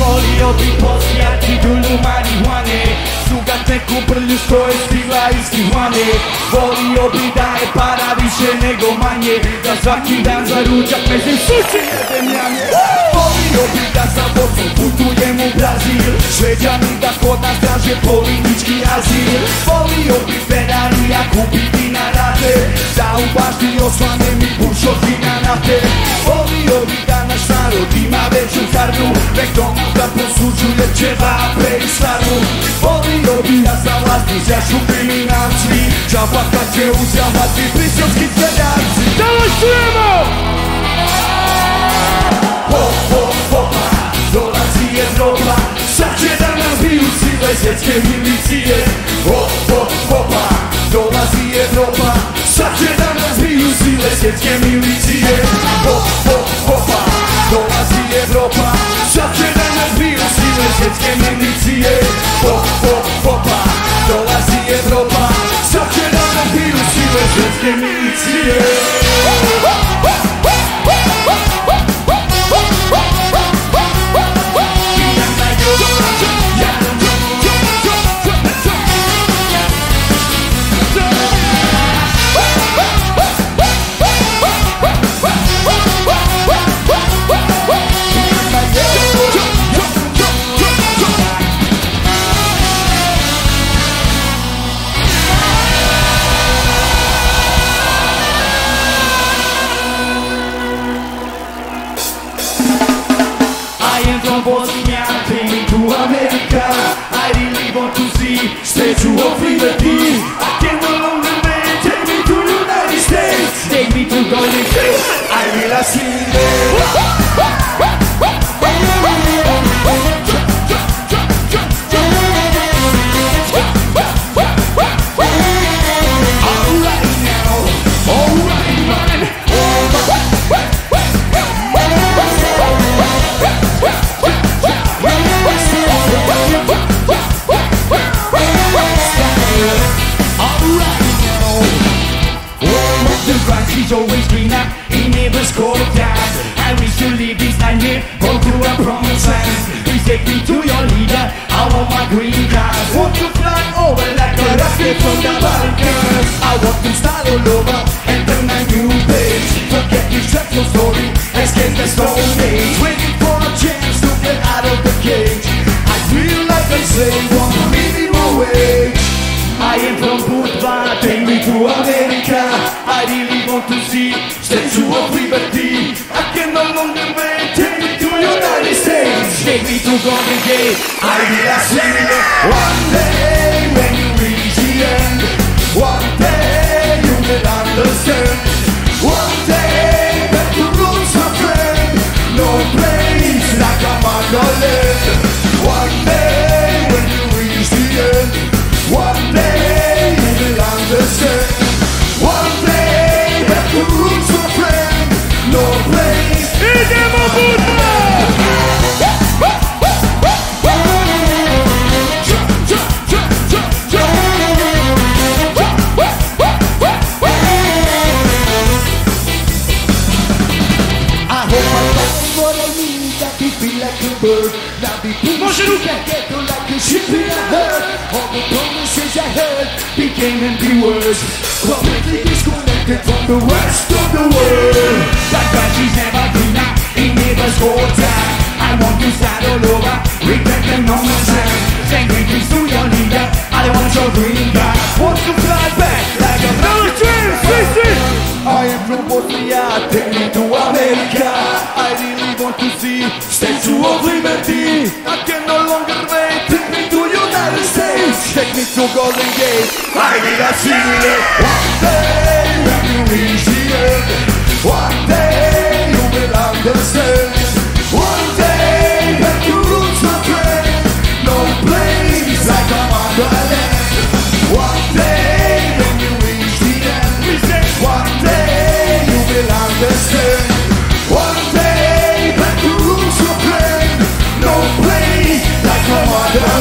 Volio bi posijati dulju marihuane. Sugat neku brlju što je stigla iz Tijuane. Volio bi da je para više nego manje. Da svaki dan za ručak mezim suši jedem janje Robíta sa vodcom, putuje mu Brazíl. Šveďaný tá chodná zdražie politický azyl Volí oby Ferrari a kúpi ty na rade Zaúbaš ty oslane mi bušo na nate. Volí oby tá náš národ, má väčšiu charnu Veď tomu sa posúčuje čeva a prejstarnu Volí oby ja sa vlastní, zjašu kriminálci Čapaka će uzjavati prisjovski seljaci Dalaš Sujemo! Hop, hop, hop Doláci je droba Všade na nás bijú sile Ženské milície Hop, hop, hop Doláci je droba Všade na nás bijú sile Ženské milície Hop, hop, hop Doláci je droba Všade na nás bijú sile Ženské milície Hop, hop, hop Doláci je droba Všade na nás bijú sile Ženské milície Hop, hop, hop Liberty. I came along the way, take me to the United States. Take me to Golden State. I will see Alright Is always greener, he never scored a. I wish to live this night here, go to a promised land. Please take me to your leader, I want my green card. Want to fly over like a rocket from the Balkans. I want to start all over and turn a new page. Forget this dreadful story, escape the stone age. Waiting for a chance to get out of the cage. I feel like I say one minimum wage. I am from Budva, take me to America. I really want to see Statue of Liberty. I can no longer wait, take me to United States. Take me to Golden Gate, I will assimilate One day when you reach the end. One day you will understand empty words Completely disconnected from the rest of the world. That grass is never greener, it never scored time. I want to start all over, regret the no man's land Send greetings to your leader, I don't want your green card Want to fly back? Like a Dollar Dream, I am from Bosnia, take me to America. I really want to see Statue of Liberty. I can no longer Take me to Golden Gate, I will assimilate One day when you reach the end One day you will understand. One day back to roots my friend No place like a motherland One day when you reach the end One day you will understand. One day back to roots your friend No place like a motherland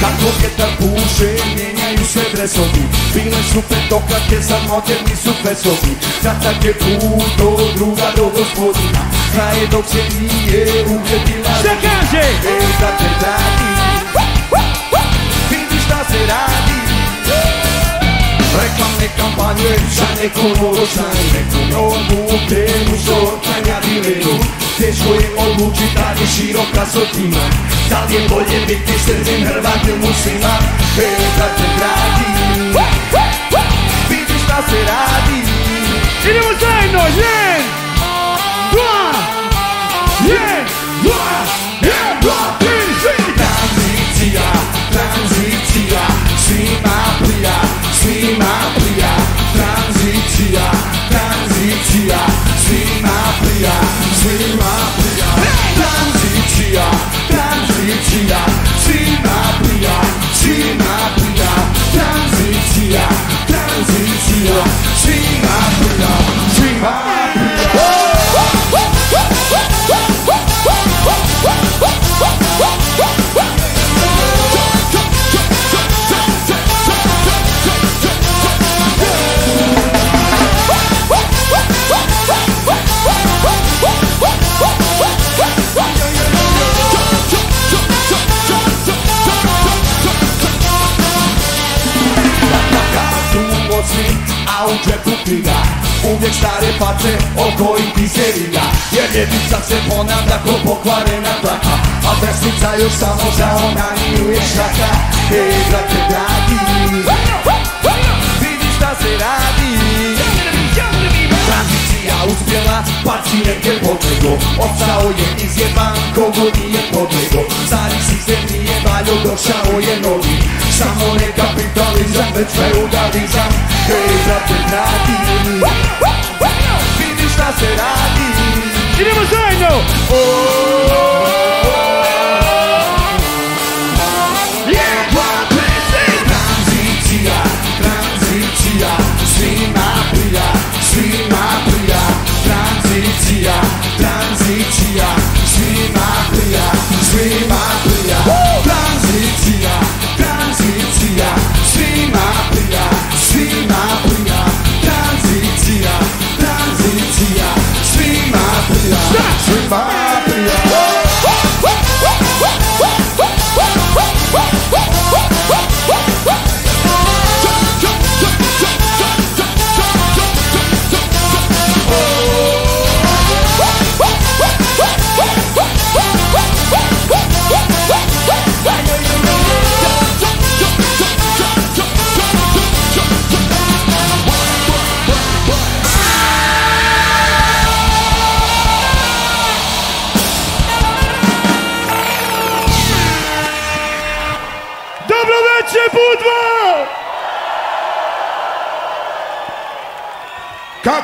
Kako vjetar puše, mijenjaju se dresovi Bile su petokrake, sad moderni su fesovi Kratak je put od druga do gospodina Traje dok se nije ugledila Šta kaže? E, da te dragi c'est la vie Reclamez campagne, j'en ai comme au sein No dubte, musortani Te široka sotima Da li je bolje biti srbin, hrvat ili musliman E, brate, se radi Idemo zajedno, jedan, Sinapria, transitia, transitia, sinapria, sinapria, transitia, transitia, sinapria, sinapria, transitia, transitia, sinapria. U džepu knjiga. Uvijek stare face oko i ti se riga. Jer ljevica se ponavlja ko pokvarena traka A desnica još samo za onaniju je šaka. Ej, brate dragi Vidi šta se radi Uspjela, pacijent je pobjego Ostao je izjeban, kogo nije pobjego Stari sistem nije valjo, došao je novi Samo ne kapitalizam, već feudalizam Hej, brate dragi. Vidi šta se radi. Idemo zajedno. Tranzicija,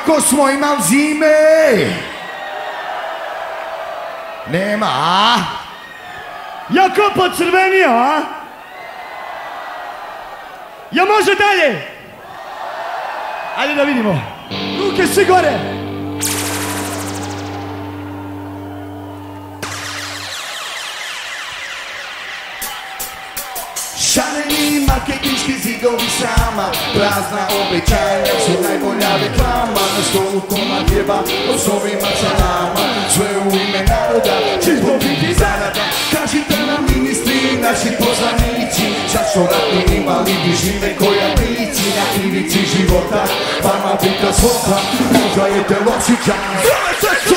Kako smo imali zime? Nema, a? Ja ko pocrvenio, a? Ja može dalje? Ajde da vidimo. Ruke svi gore. Marketinški zidovi sama Prazna obećanja su najbolja reklama. Na stolu komad hljeba, osovima salama Sve u ime naroda, će biti zarada. Kažite nam ministri, naši poznanici Zašto ratni invalidi žive koja lici Na ivici života, vama pita svota Možda je te osjećaj, zove se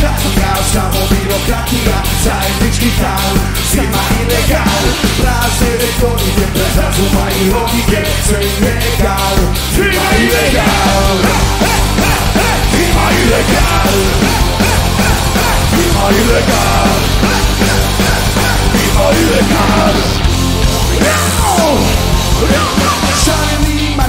Czeka, samo biurokratia, zajęliśmy tam, zima ilegal Razy rytonikiem, bez razuma i logikiem, co ilegal Zima ilegal Zima ilegal Zima ilegal Zima ilegal Zima ilegal Zima ilegal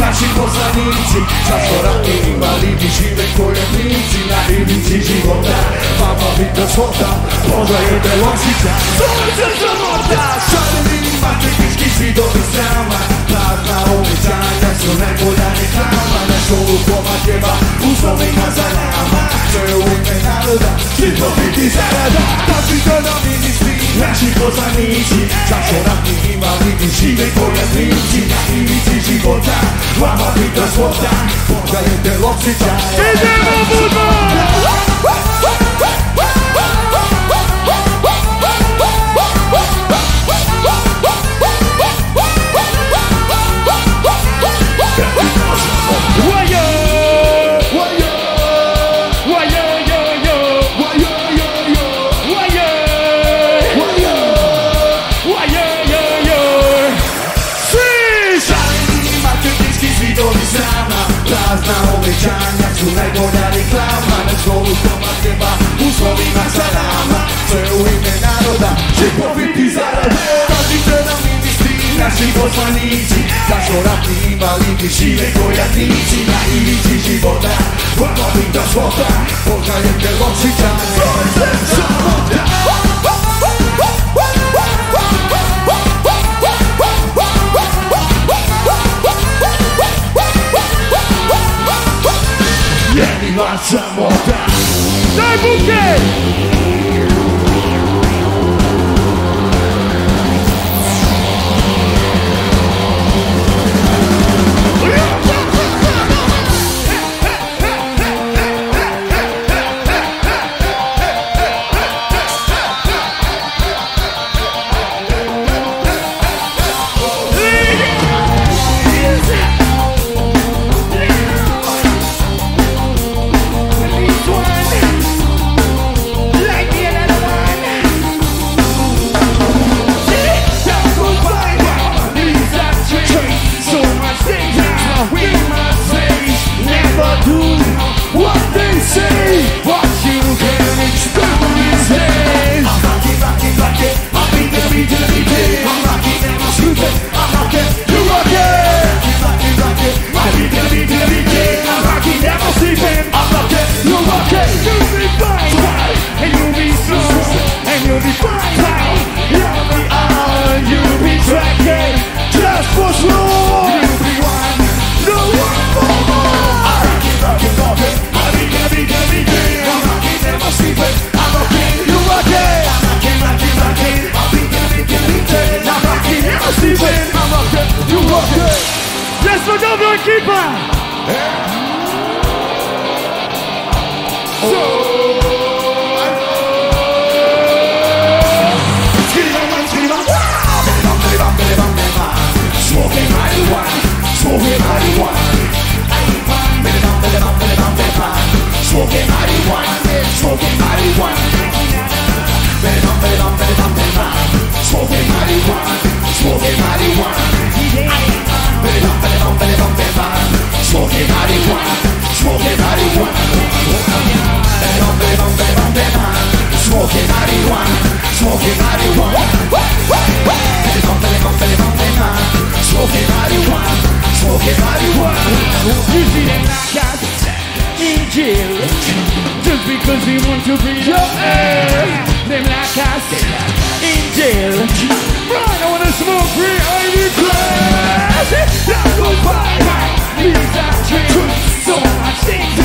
naši poslanici Za korake invalidi žive poljoprivici Na já. Života, vama bitna svota Pozdravite Lončića, to je srca mota Šalili imate kriški zidovi srama Prazna običanja su najbolja reklama Na školu pomađeva, uslovina za nama Sve u ime naroda, svi to biti zarada Takvi to nam ministri Naši já za što ratni invalidi žive koja prijeći na ivici života, Mama pita złota, podaje te losy Idziemy budwa! Čáňa čurego dali kláma Len slovu sama teba Usloví nás za náma To je ujme národa Že pobytý zaradí Každý teda ministrí Naši poslaníci Zažoratí invalidi Žive kojatníci Na ivici života Vrnovým do svota Pokajem te ločiča Slovence, sloboda Nossa moda Tem buquê You see them like us in jail Just because we want to be your heir Them like us in jail Right, I wanna smoke free Ivy glass That goes by These are tricks So much things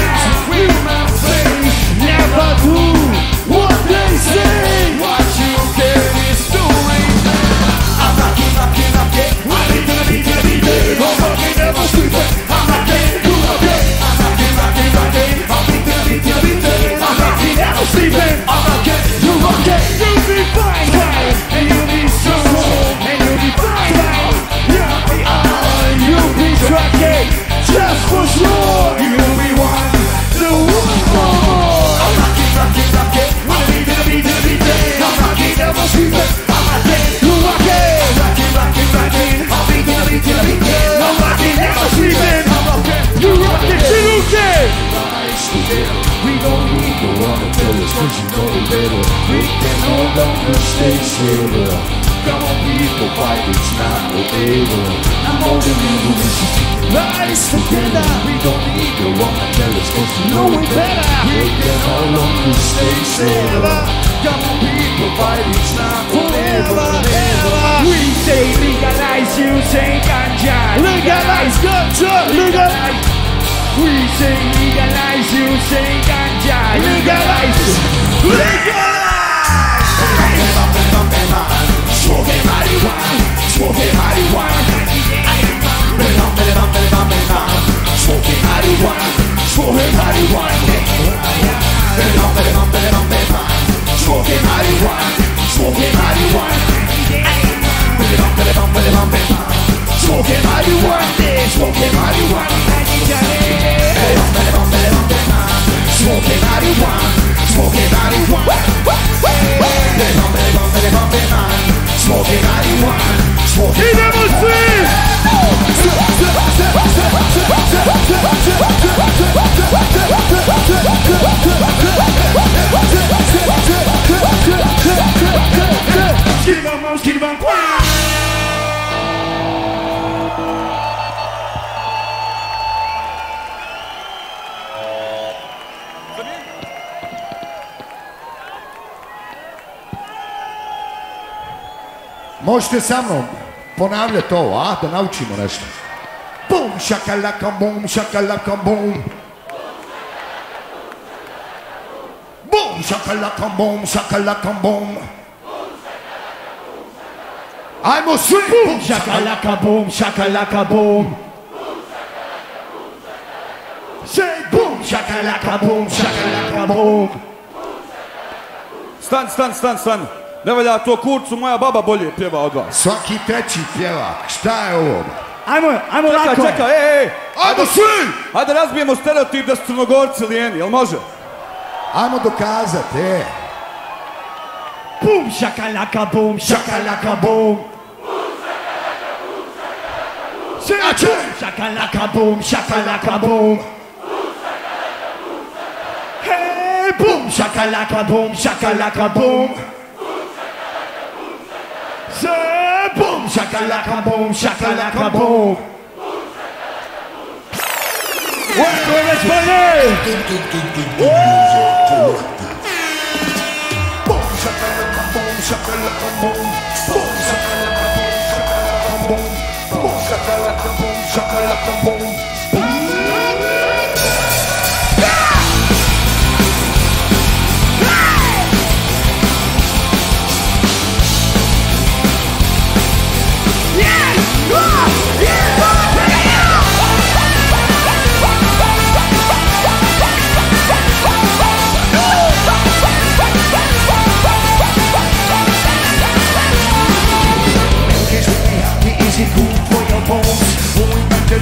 with my face Never do what they say rocking, never sleeping. I'm rocking, you rocking. You'll be fine now, and you'll be so and you'll be fine now. You'll be on, you'll be tracking just for sure. You'll be one, the one more. I'm rocking, rocking, rocking. I need to be, to be there. I'm rocking, never sleeping. I'm rocking, you rocking. I'm rocking, rocking, rocking. I'm need to be, to be there. I'm rocking, never sleeping. I'm rocking, You rock it, Chiluke. We don't need no one to know better We can no longer stay silver Come on people, fight, it's not over I'm than you, we should rise together We don't need no one to tell us cause you know it better We can no longer stay silver Come on people, fight, it's not forever We say legalize, you say ganja. Legalize ganja, legalize. We say legalize, you say ganja. Legalize, legalize. smoking marijuana, smoking marijuana. Smoke marijuana, smoking marijuana. Smoke marijuana, smoking marijuana. Smoking marijuana, smoking marijuana, smoking marijuana, smoking marijuana, smoking want smoking marijuana. Možete sa mnom ponavljati ovo, a? Da naučimo nešto. Bum, šakalaka, bum, šakalaka, bum. Bum, šakalaka, bum, šakalaka, bum. Ajmo svi! Bum, Shakalaka boom, shakalaka boom. Say boom, shakalaka boom, shakalaka boom. Stan, stan, stan, stan. Ne valja to kurcu, moja baba bolje pjeva od vas. Svaki treći pjevak. Šta je ovo? Ajmo, ajmo Čekaj, lako. čekaj, ej, ej. Ajmo svi! Hajde razbijemo stereotip da su crnogorci lijeni, jel može? Ajmo dokazat, e. Boom, shakalaka boom, shakalaka boom. Say boom, shakalaka boom, shakalaka boom. Hey, boom, shakalaka boom, shakalaka boom. C'est boum, chakalaka boum, chakalaka boum. Ouais, ouais, espagnol. Boum, chakalaka boum. Boum, chakalaka boum, chakalaka boum. Boum, chakalaka boum, chakalaka boum.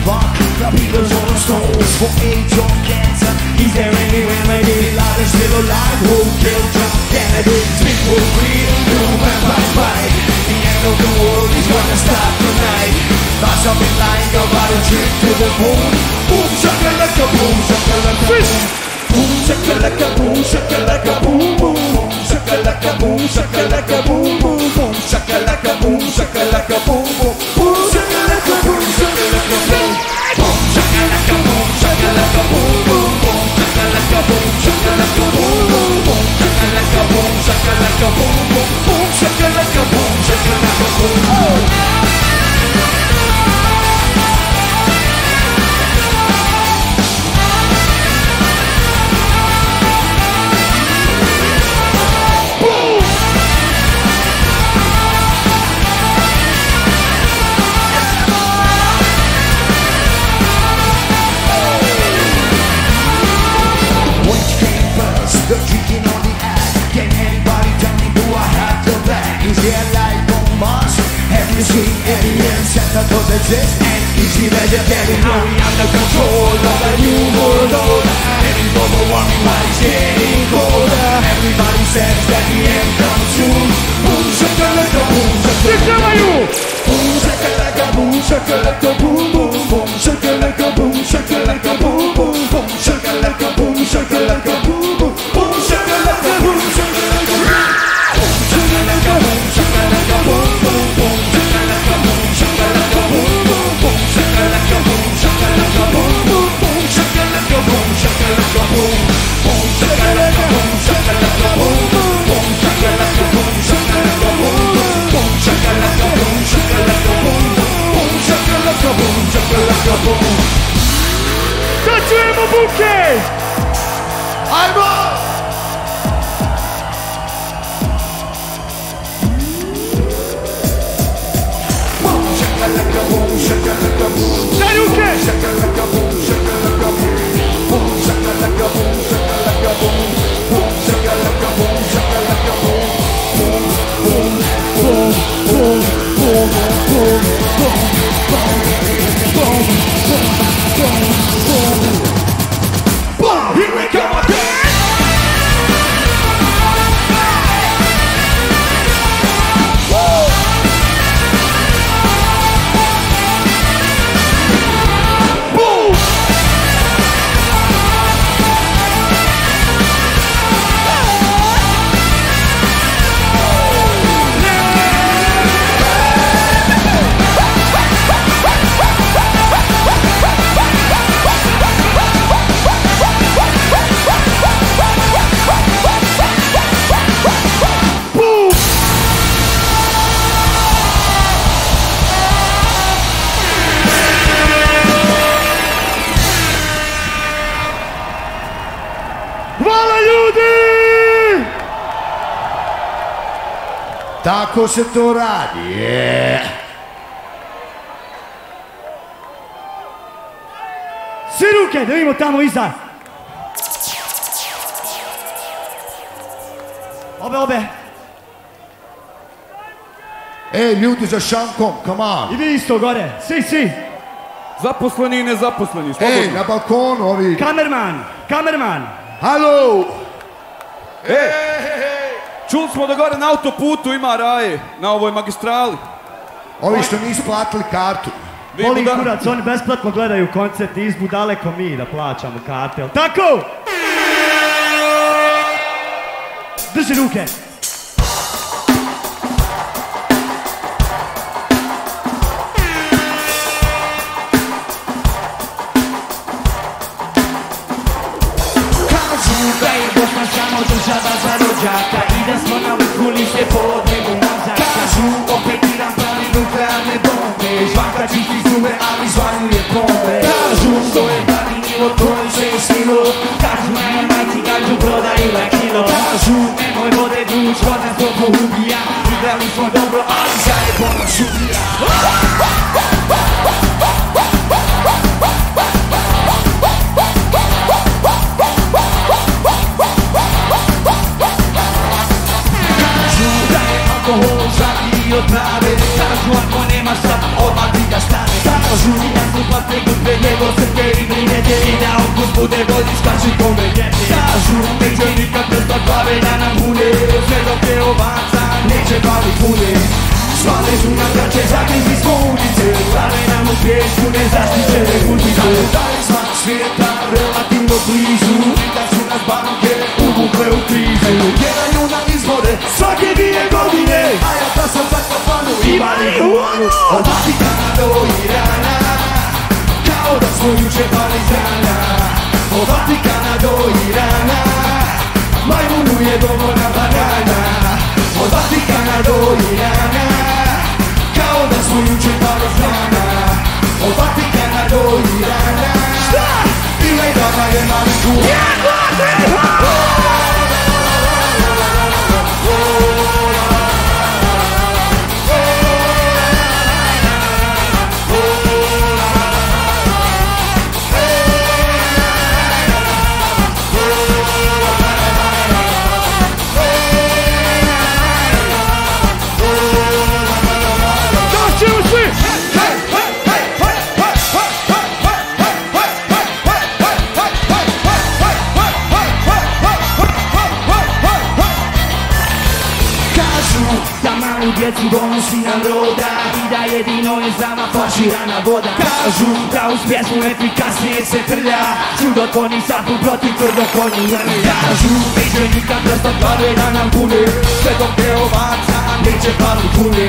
bar The people's on the stones for AIDS or cancer. Is there any remedy? Love is still alive? Who killed John Kennedy? Speak for freedom, human vampires bite. The end of the world is gonna start tonight. Lots of it lying about a trip to the moon. Boom, shakalaka, boom, shakalaka, boom Boom, shakalaka, boom, shakalaka, boom, boom. Shakalaka, boom, shakalaka, boom, boom. Boom, shakalaka, boom, shakalaka, boom. Oh. Don't exist? And is he vegetarian? Are we under control of a new world order? Heading global warming, why it's getting colder? Everybody says that the end comes soon. Boom, shakalaka, boom, shakalaka, boom, shakalaka, boom, boom, Tako se to radi. Yeah. Svi ruke, da vidimo tamo iza. Obe, obe. Ej, ljudi za šankom, come on. I vi isto gore. Svi, svi. Zaposleni i nezaposleni, Ej, slobodno. na balkonu ovi. Kamerman, kamerman. Halo! E, čuli smo da gore na autoputu ima raje, na ovoj magistrali. Ovi što nisu platili kartu. Buda- kurac, oni besplatno gledaju koncert i izbu daleko mi da plaćamo karte, tako? Drži ruke. se podnemo nazad Kažu opet Iran pravi nuklearne bombe. Žvaka čisti zume, ali zvanjuje plombe Kažu što je branilo, to je sve silo. Kažu najmanci, kažu prodajila kilo. Kažu nemoj vode druž, voda stopu ubija. Igrali smo dobro, ali zajebona sudija prave Kažu ako nema šta, odmah ti ga stane. Kažu i da su pa te gudbe, nego se peri primjete I da okus bude vodi, skači pa kome ljete Kažu neće nikad bez dva glave da nam bude Sve dok je ovaca, neće bali pune. Zvali su nam braće, zagrizli smo ulice Glave nam u pjesku, nezaštićene kućice. Zagrizali smo svijeta, relativno blizu Nikad su nas banke, uvukle u krizu svake dvije godine. A ja da sam za kafanu i marihuanu Od Vatikana do Irana. Kao da smo juče pali strana Od Vatikana do Irana. Majmunu je dovoljna banana. Od Vatikana do Irana. Kao da smo juče pali strana Od Vatikana do Irana. Šta? Ilegalna je marihuana Ćemo djecu donosi nam roda. I da jedino je zama faširana voda. Kažu da uz pjesmu efikasnije se trlja. Čudotvorni sapun protiv tvrdokonji Kažu neće nikad prestat glave da nam pune. Sve dok te ovaca neće palit pune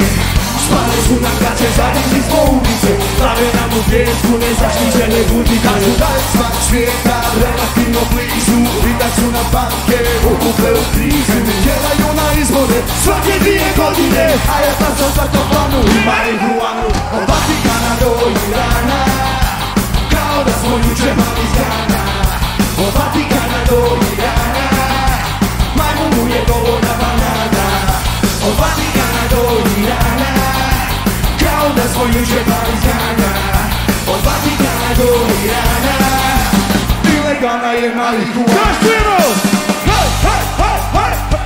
Spale su nam kače, zadigli smo ulice. Glave nam u pjesmu nezaštićene budi Kažu da je svak svijeta relativno blizu. I da su nam banke uvukle u krizu. Tjeraju na izbore svake dvije godine. A ja sam za kafanu i marihuanu. Od Vatikana do Irana. Kao da smo juče mali iz Gana Od Vatikana do Irana. Majmunu je dovoljna banana. Od Vatikana do Irana Pełne swoje Barzana Od Watykanu i Rana Ilegana je marihuana Zaśpiewał! Hej, hej, hej, hej!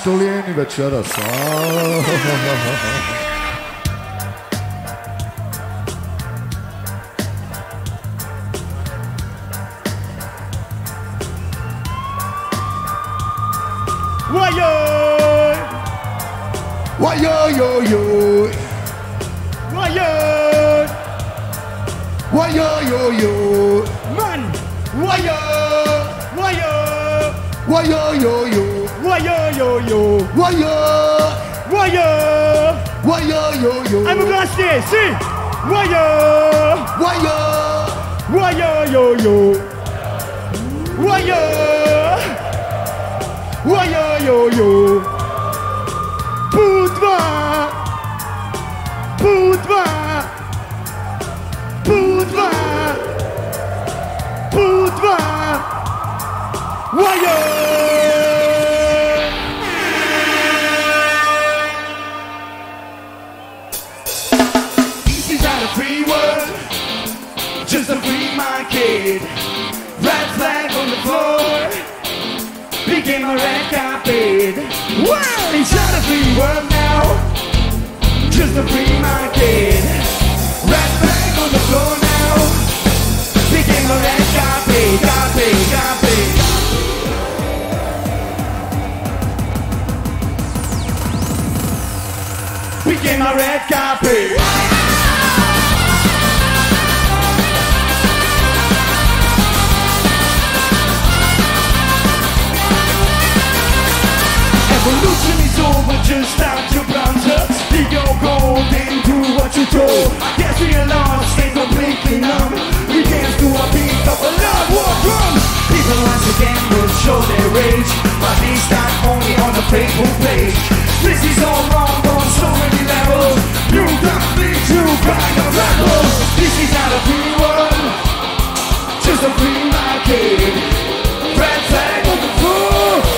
Tolini, vai tirar a sal. yo yo. Yo yo. I'm gonna see. Wayo. Wayo. Wayo yo yo. Wayo. Wayo yo yo. Budwa. Budwa. Budwa. Budwa. Wayo. Mind kid. Red flag on the floor, became a red carpet. Well, it's not a free world now, just a free mind kid. Red flag on the floor now, became a red carpet, carpet, carpet. Became a red carpet. Evolution is over, just start to bronzer Dig your gold into what you do guess we are lost, stay completely numb. We dance to a beat of a loud war drum People once again will show their rage But this time only on the Facebook page This is all wrong on so many levels You got me to kind of rebel This is not a free world Just a free market. Red flag on the floor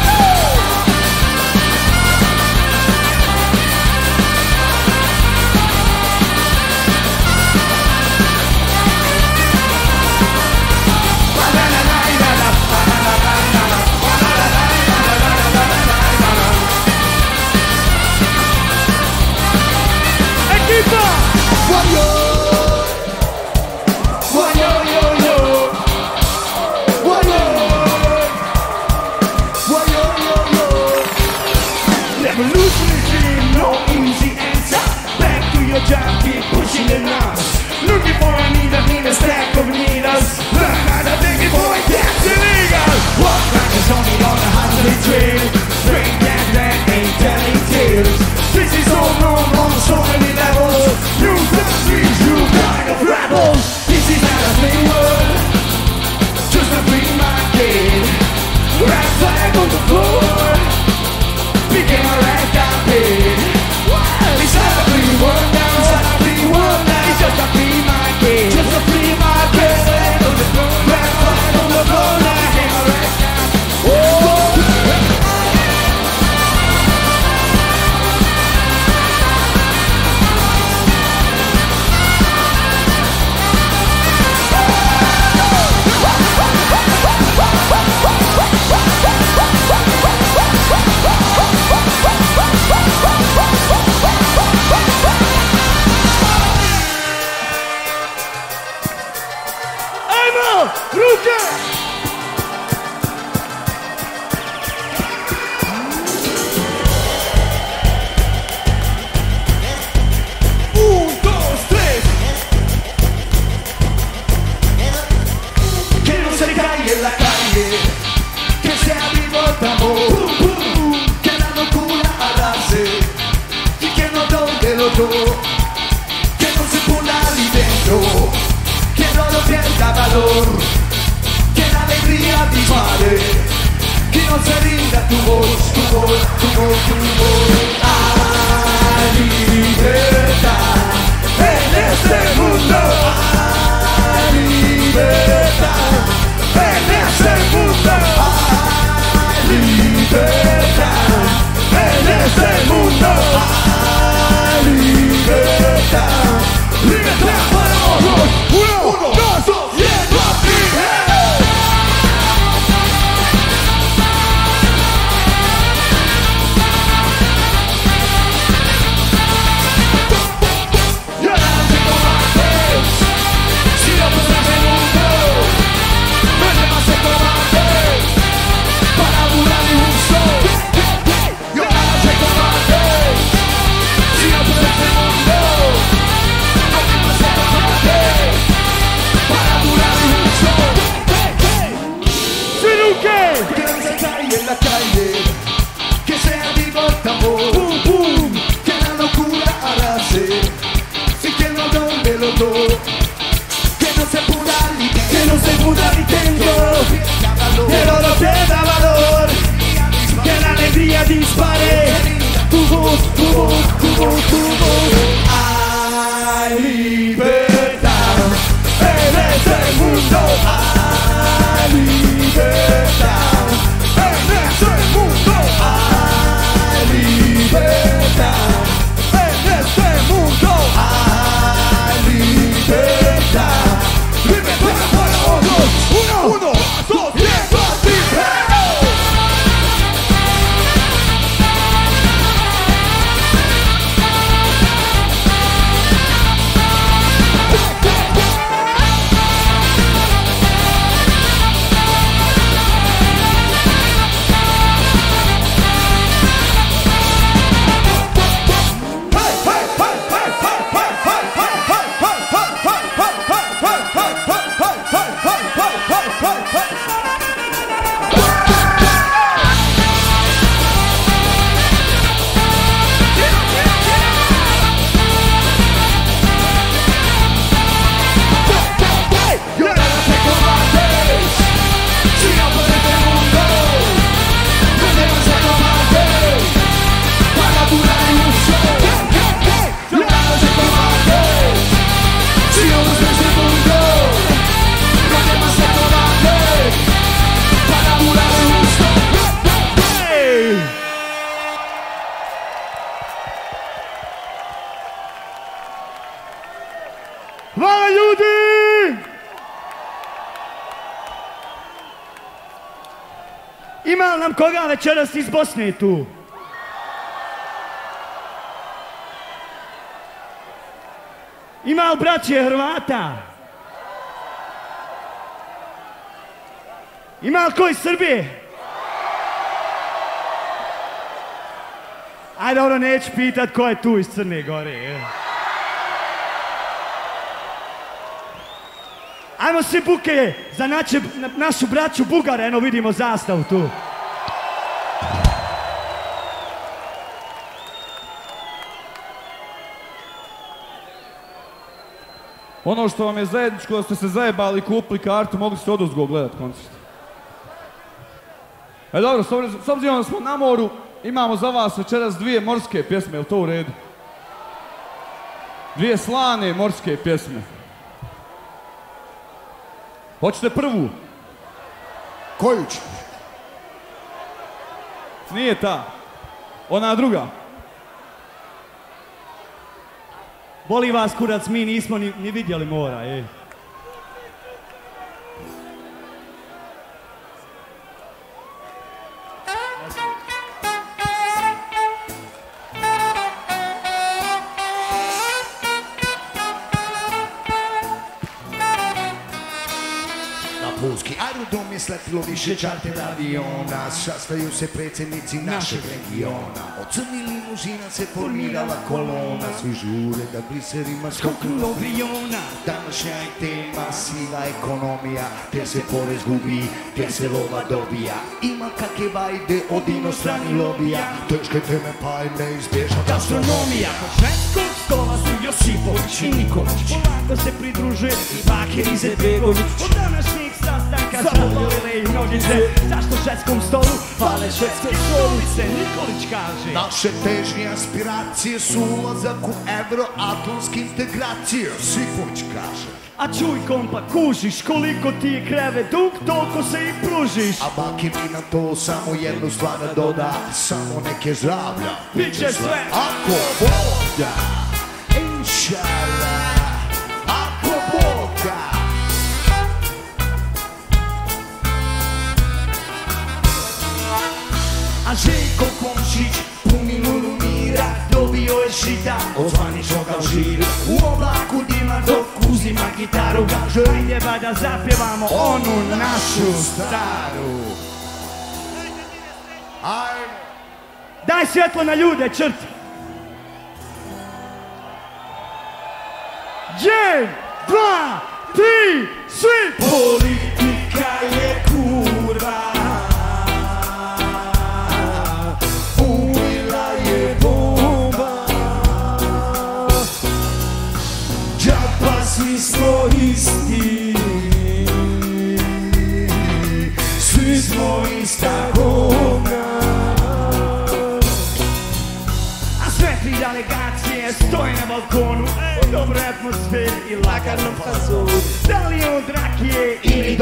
koga večeras iz Bosne je tu? Ima li braće Hrvata? Ima li koji Srbije? Aj dobro, neću pitat ko je tu iz Crne Gore. Ajmo svi buke za našu braću Bugara, eno vidimo zastavu tu. Ajmo svi buke za našu braću Bugara, eno vidimo zastavu tu. Ono što vam je zajedničko, ste se zajebali, kupili kartu, mogli ste oduzgo gledat koncert. E dobro, s obzirom da smo na moru, imamo za vas večeras dvije morske pjesme, je to u redu? Dvije slane morske pjesme. Hoćete prvu? Koju ću? Nije ta. Ona druga. Boli vas kurac, mi nismo ni, ni vidjeli mora, ej. Sletilo više čarter aviona Sastaju se predsjednici našeg regiona Od crni limuzina se formirala kolona Svi žure da gliserima skoknu Loviona Današnja je tema siva ekonomija Te se porez gubi, te se lova dobija Ima kakve vajde od inostrani lobija Teške teme pa je neizbježna Gastronomija Kod švedskog stola su Josipović i Nikolić Polako se pridružuje i Bakir Izetbegović Od današnjih zabolile i nogice Zašto švedskom stolu fale švedske stolice? Nikolić kaže. Naše težnje aspiracije su ulazak u euroatlonske integracije. Sipović kaže. A čuj kompa, kužiš koliko ti je kreve dug, toliko se i pružiš. A baki mi na to samo jednu stvar da doda Samo neke zdravlja. Biće sve. Ako da Inšala Kaže ajde da zapjevamo onu našu staru? Daj svjetlo na ljude, črt. Jedan, dva, tri, svi. Politika je kurva ista govna A sve tri delegacije stoje na balkonu U dobroj atmosferi i laganom fazonu Da li od rakije ili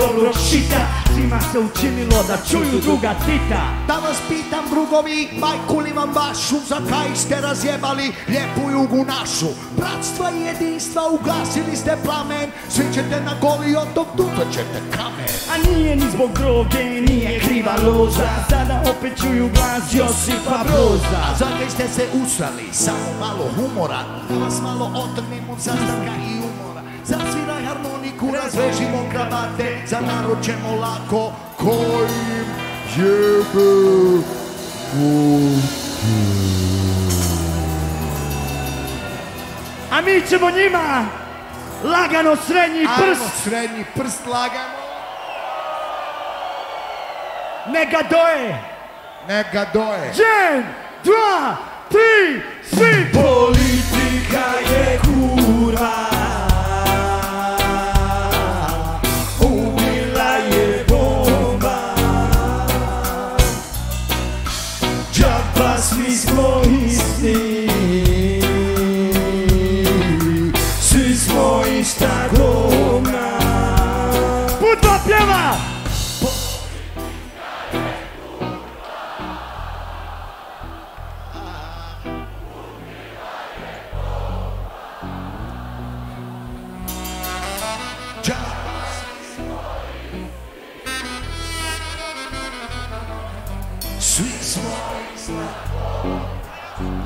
šita Svima se učinilo da čuju druga tita. Da vas pitam drugovi, majku li vam vašu Za kaj ste razjebali lijepu jugu našu? Bratstva i jedinstva ugasili ste plamen Svi ćete na goli otok, tuto ćete kamen. A nije ni zbog droge, nije kriva loza. Sada opet čuju glas Josipa Broza. A ste se usrali, samo malo humora. Da vas malo otrnemo od i umora. Zasviraj harmoniku, razvežimo kravate Za narod ćemo lako. Kojim jebe A mi ćemo njima lagano srednji Ajmo prst. srednji prst lagano. Neka doje. Neka doje. Jedan, dva, tri, svi. Politika je kurva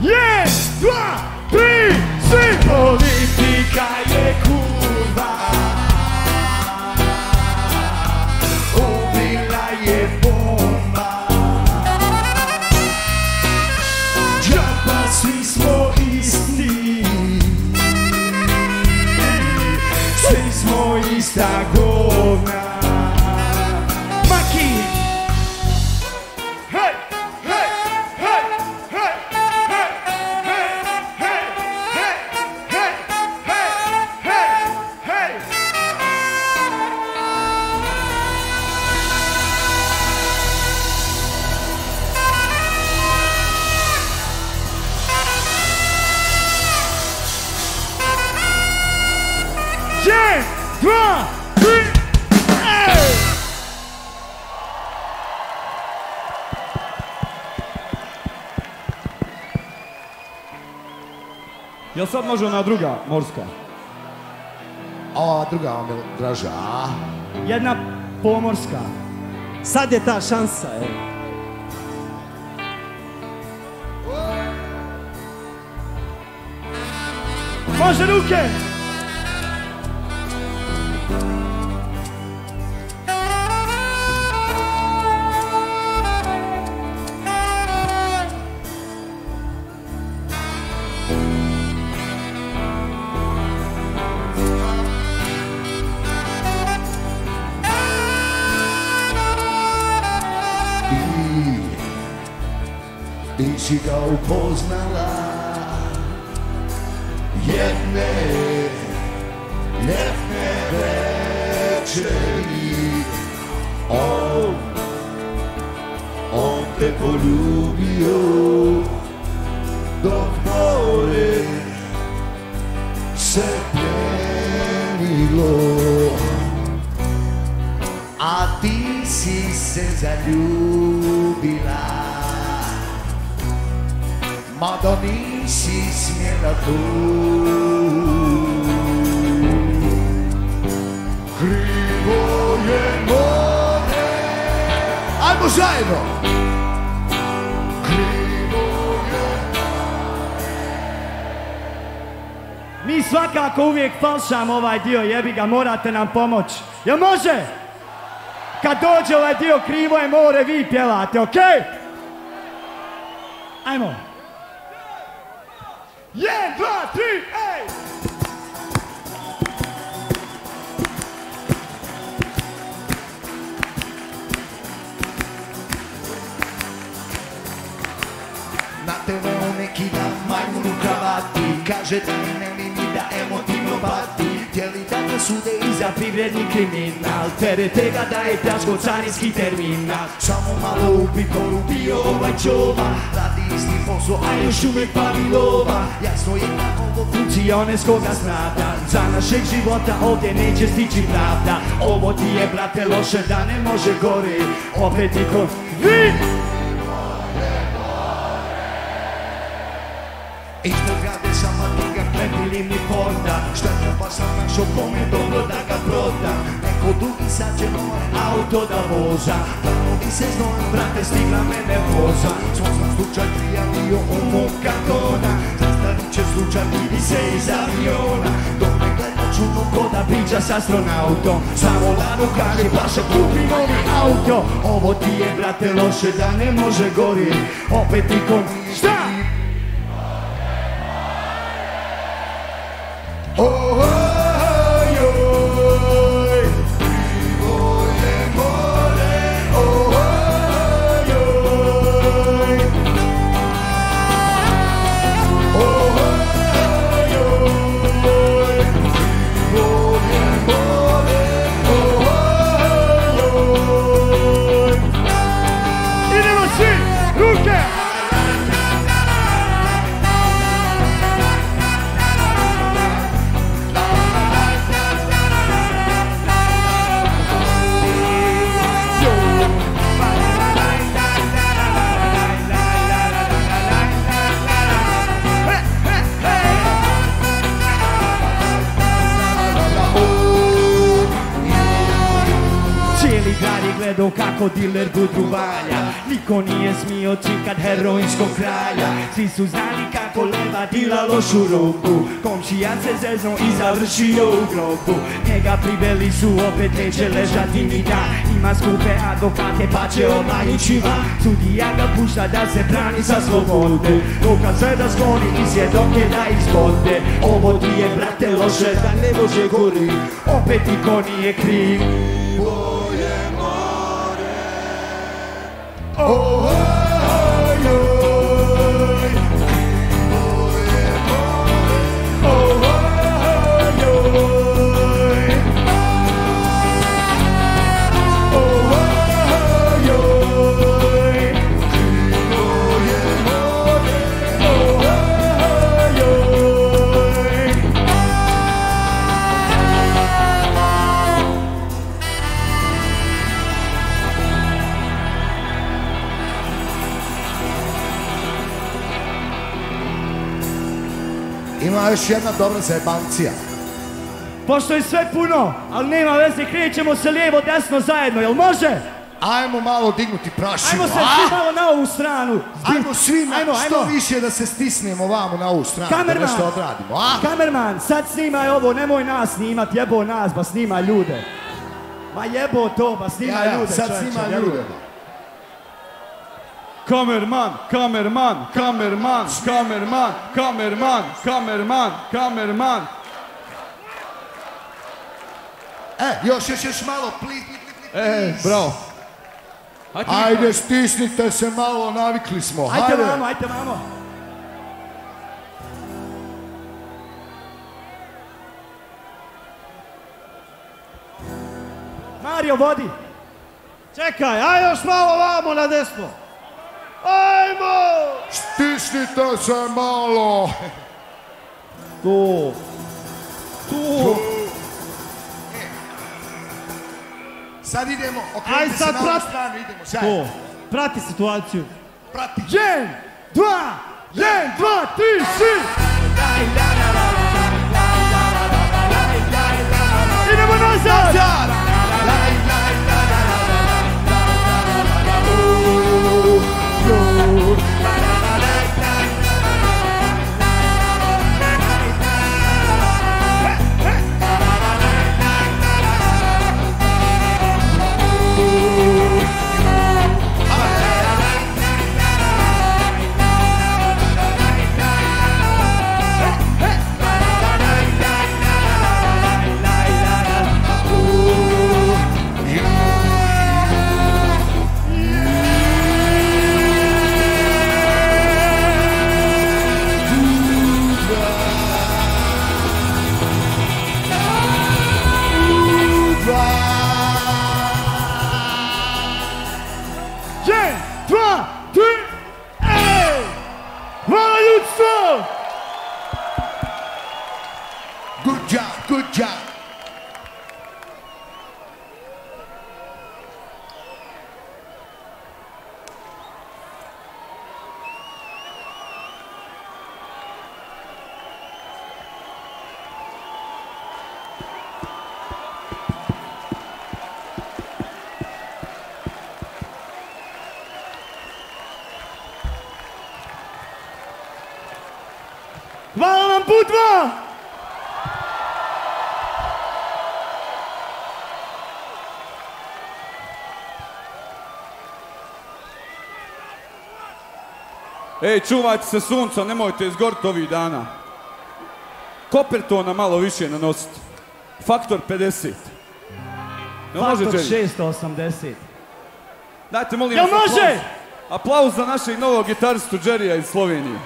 Yes, yeah, trois, three, six. Može ona druga, morska? Ova druga vam je draža? Jedna pomorska. Sad je ta šansa, evo. Može ruke! Upoznala Jedne, ljetne večeri. On, on te poljubio. Dok more se plenilo. A ti si se zaljubila Mada nisi smjela tu Krivo je more Ajmo zajedno Krivo je Mi svakako uvijek falšamo ovaj dio, jebi ga, morate nam pomoć. Jel može? Kad dođe ovaj dio krivo je more, vi pjevate, okej? Ajmo. Yeah, dva, tri, hey! Natereone kida, maimunu kabati, kazetinen imida emotino bati Htjeli da ga sude i za privredni kriminal. Terete ga da je pljačko carinski terminal. Samo malo u pikoru bio ovaj čova Radi isti posao, a još uvijek pali lova. Jasno je da ovo funkcionerskoga strada Za našeg života ovdje neće stići pravda. Ovo ti je, brate, loše da ne može gore. Opet niko... prepili mi Forda Šta treba sam našo kome dobro da ga proda. Neko drugi sad će auto da voza. Planovi se znojem, brate, stigla mene voza. Svoj sam slučaj prijavio u mog kartona. Zastavit će slučaj, vidi se iz aviona. Dok me gleda čudno ko da priča s astronautom. Samo lano kaže, paše, kupi novi auto. Ovo ti je, brate, loše da ne može gori Opet niko nije Šta? Oh, oh, kako diler budru valja Niko nije smio cikat heroinskog kralja. Svi su znali kako leva dila lošu ruku Komšija se zezno i završio u grobu. Njega priveli su, opet neće ležati ni dan Ima skupe advokate pa će omajići van. Sudija ga pušta da se brani sa slobode. Dokaz sve da skloni i svjedoke da izbode Ovo ti je brate loše da ne može gori. Opet niko nije kriv oh, još jedna dobra zajebancija. Pošto je sve puno, ali nema veze, krećemo se lijevo, desno zajedno, jel može? Ajmo malo dignuti prašinu. Ajmo se svi malo na ovu stranu. Ajmo svi na, ajmo, što ajmo. više da se stisnemo vamo na ovu stranu. Kamerman. Da nešto odradimo, a? Kamerman, sad snimaj ovo, nemoj nas snimat, jebo nas, ba snimaj ljude. Ma jebo to, ba snimaj Ja, ja, ljude, sad čovječe, snima ljude. Kamerman, kamerman, kamerman, kamerman, kamerman, kamerman, kamerman. E, još, još, još malo, please, please, please, E, bravo. Ajde, stisnite se malo, navikli smo. Ajde Hajde. vamo, ajde vamo. Mario, vodi. Čekaj, aj još malo vamo na desno. Ajmo! Stisnite se malo. Tu. Tu. Sad idemo, okrenite se na ovu stranu, idemo, sjajno. Prati situaciju. Prati. Jedan, dva, jedan, dva, tri, svi! Idemo nazad! Jedan, Ej, čuvajte se sunca, nemojte izgoriti ovih dana. Kopertona malo više nanositi. Faktor 50. Ne može, Faktor Jerry? 680. Dajte, molim vas, aplauz. može? Aplauz za našeg novog gitaristu Jerrya iz Slovenije.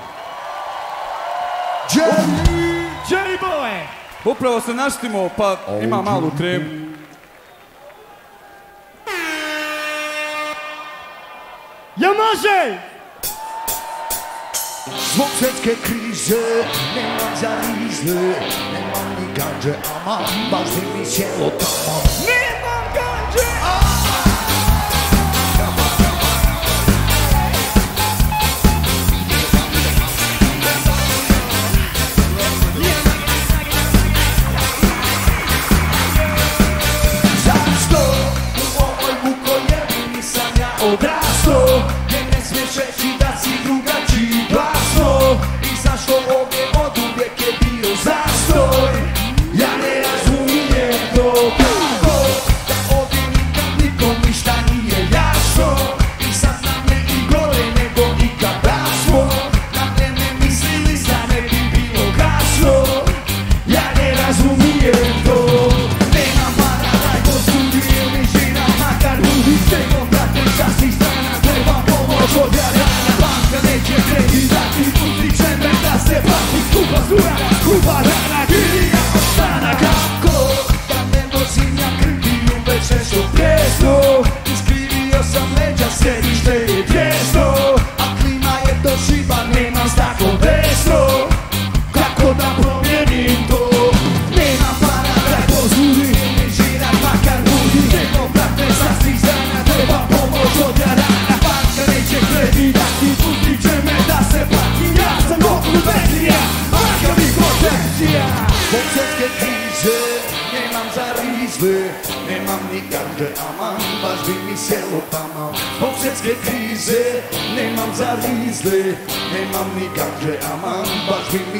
Jerry! Jerry Boy! Upravo se naštimo, pa ima malu tremu. Jel može? Zbog svjetske krize nemam za rizle, nemam ni ganđe, ama baš mi sjelo tamo. Nemam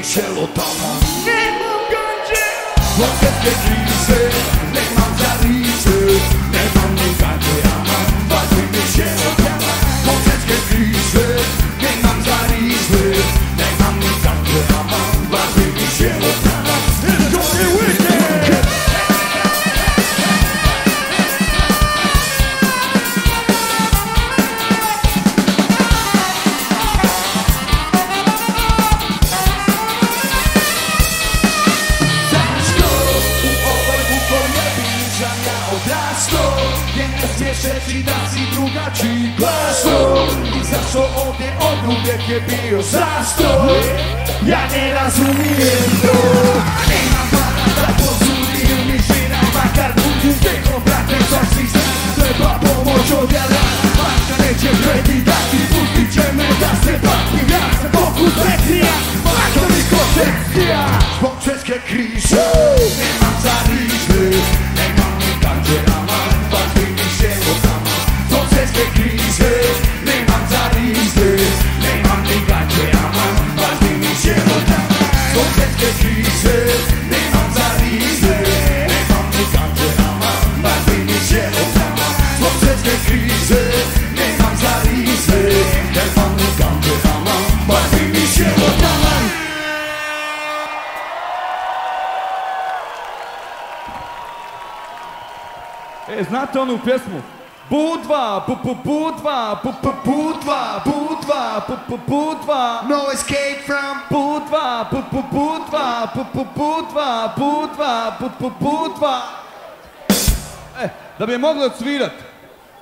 cello Zašto ovdje od uvijek je bio zastoj Ja ne razumijem to. Nema para da posudim mi žira Makar budu stekom brate sa svih strana Treba pomoć od jara Mašta neće kredi dati Pustit će me da se batim. Ja sam fokus lekcija Mašta mi koncepcija Zbog svjetske krize Nemam za rize. Nemam ni kanđerama Baš bi mi sjelo tamo Zbog svjetske krize znate onu pjesmu? Budva, pu pu budva, pu pu budva, budva, pu pu budva. No escape from Budva, pu pu budva, pu pu budva, budva, pu pu budva. E, da bi je mogli odsvirat,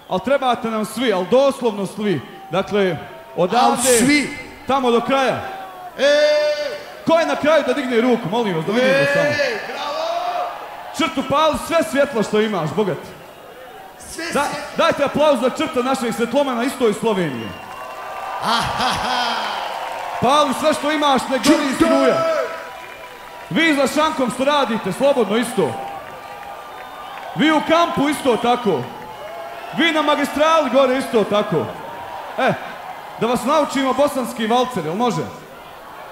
ali trebate nam svi, ali doslovno svi. Dakle, odavde, svi? tamo do kraja. Ej! Ko je na kraju da digne ruku, molim vas, da vidimo samo. Ej, bravo! Črtu pali sve svjetlo što imaš, bogat. Sve Da, se... dajte aplauz za črta našeg svetlomana isto iz Slovenije. Pali sve što imaš, ne gori struja. Vi za šankom što radite, slobodno isto. Vi u kampu isto tako. Vi na magistrali gore isto tako. E, da vas naučimo bosanski valcer, jel može?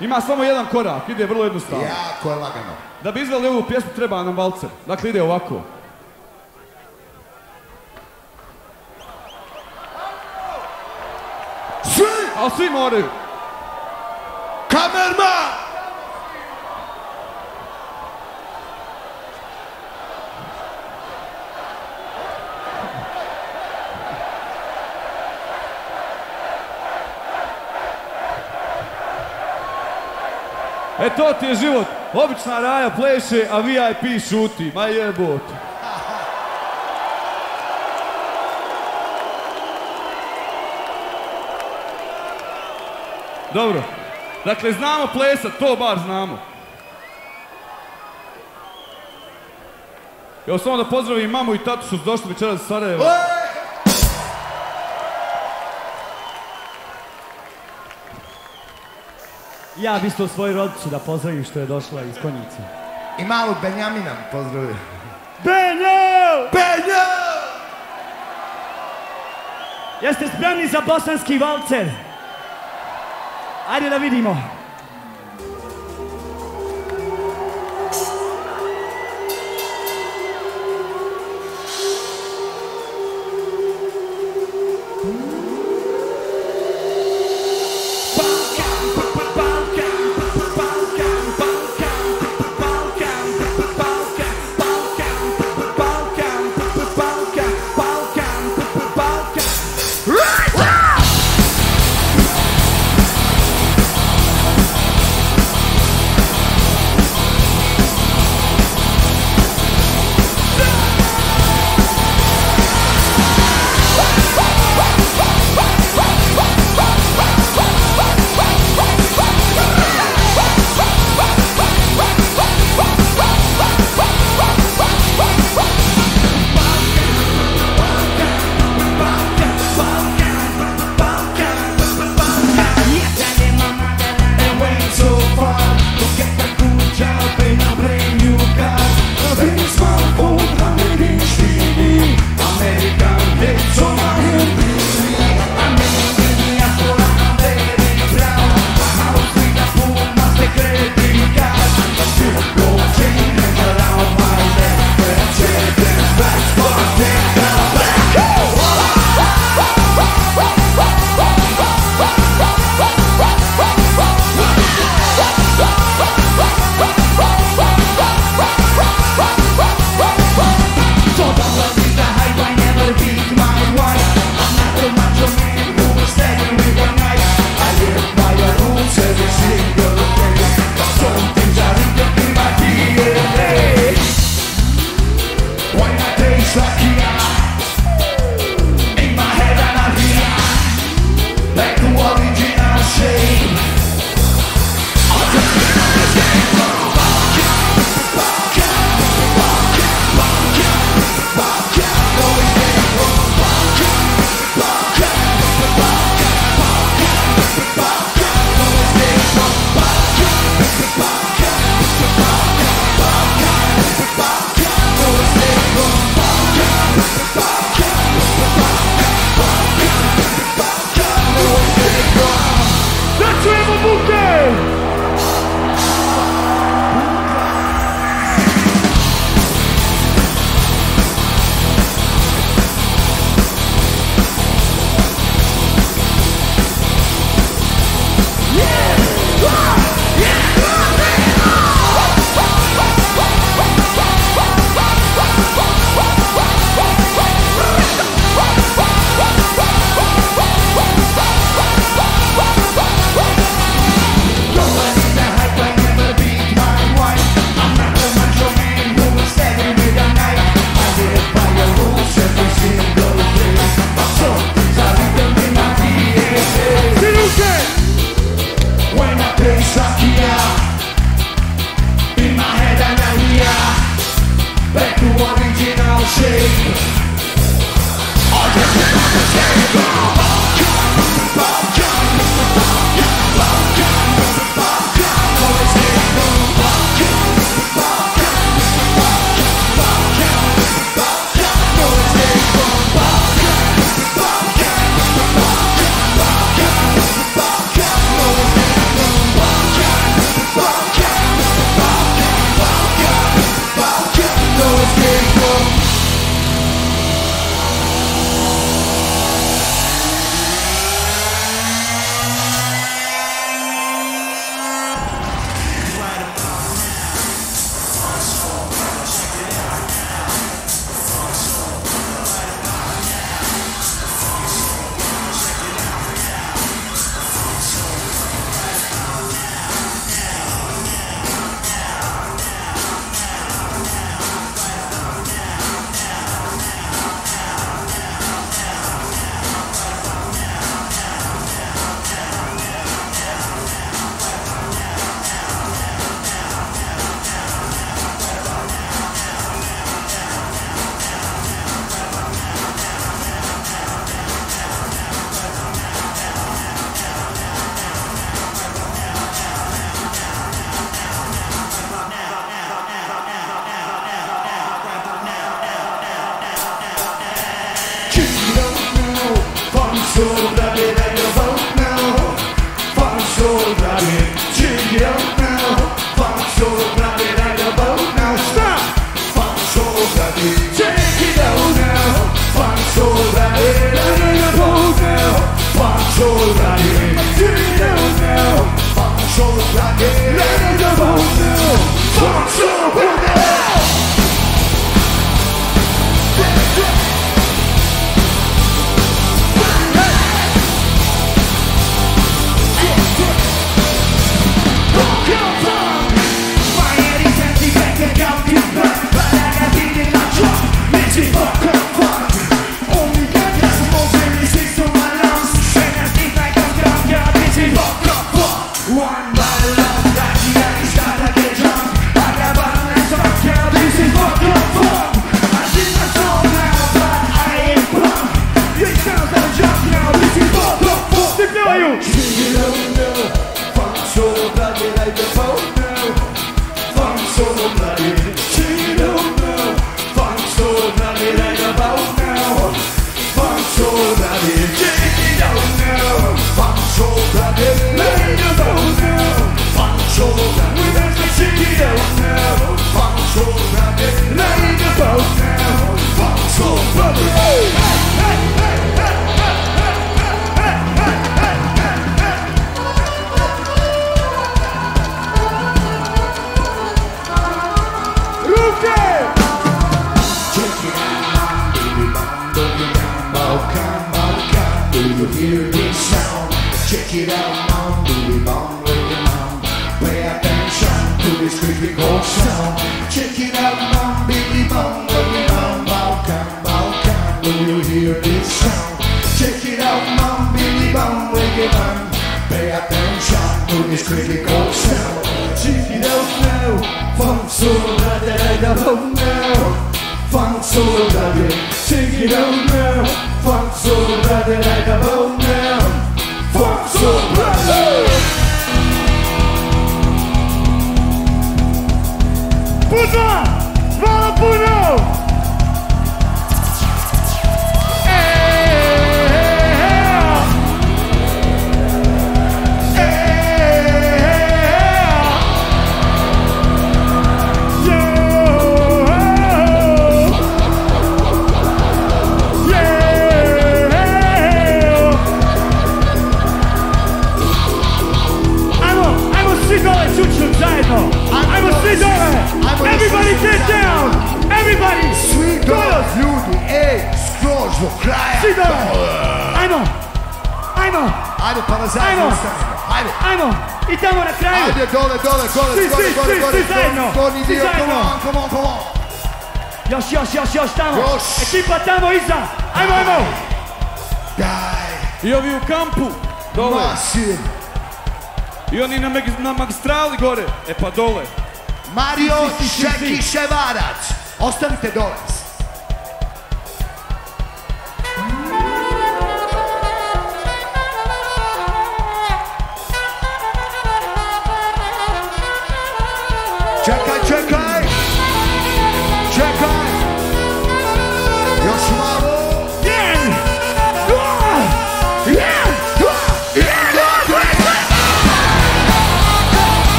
Ima samo jedan korak, ide vrlo jednostavno. Jako je lagano. Da bi izveli ovu pjesmu treba nam valcer. Dakle, ide ovako. Svi! Ali svi moraju. Kamerman! E to ti je život. Obična raja pleše, a VIP šuti. Ma jebot. Dobro. Dakle, znamo plesat, to bar znamo. Evo samo da pozdravim mamu i tatu što su došli večeras iz Sarajeva. Ja bi isto svoju rodicu da pozdravim što je došla iz Konjice. I malog Benjamina pozdravio. Benjo! Benja! Jeste spremni za bosanski valcer? Arrivederci.